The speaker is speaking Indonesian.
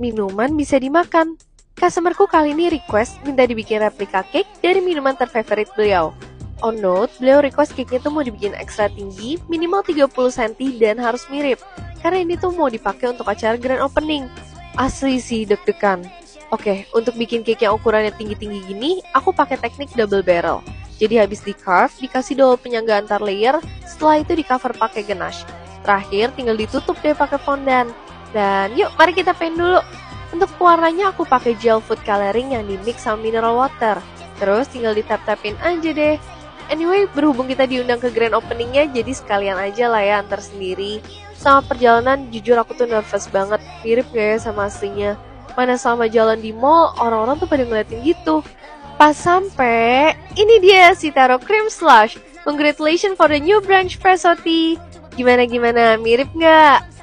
minuman bisa dimakan. Customerku kali ini request minta dibikin replika cake dari minuman terfavorit beliau. On note, beliau request cake-nya tuh mau dibikin ekstra tinggi, minimal 30 cm dan harus mirip. Karena ini tuh mau dipakai untuk acara grand opening. Asli sih deg-degan. Oke, untuk bikin cake yang ukurannya tinggi-tinggi gini, aku pakai teknik double barrel. Jadi habis di carve, dikasih double penyangga antar layer, setelah itu di cover pakai ganache. Terakhir tinggal ditutup deh pakai fondant. Dan yuk, mari kita paint dulu. Untuk warnanya aku pakai gel food coloring yang dimix sama mineral water. Terus tinggal ditap-tapin aja deh. Anyway, berhubung kita diundang ke grand openingnya, jadi sekalian aja lah ya antar sendiri. Sama perjalanan, jujur aku tuh nervous banget. Mirip gak ya sama aslinya? Mana selama jalan di mall, orang-orang tuh pada ngeliatin gitu. Pas sampai, ini dia si Taro Cream Slush. Congratulations for the new branch Presso Tea. Gimana-gimana, mirip nggak?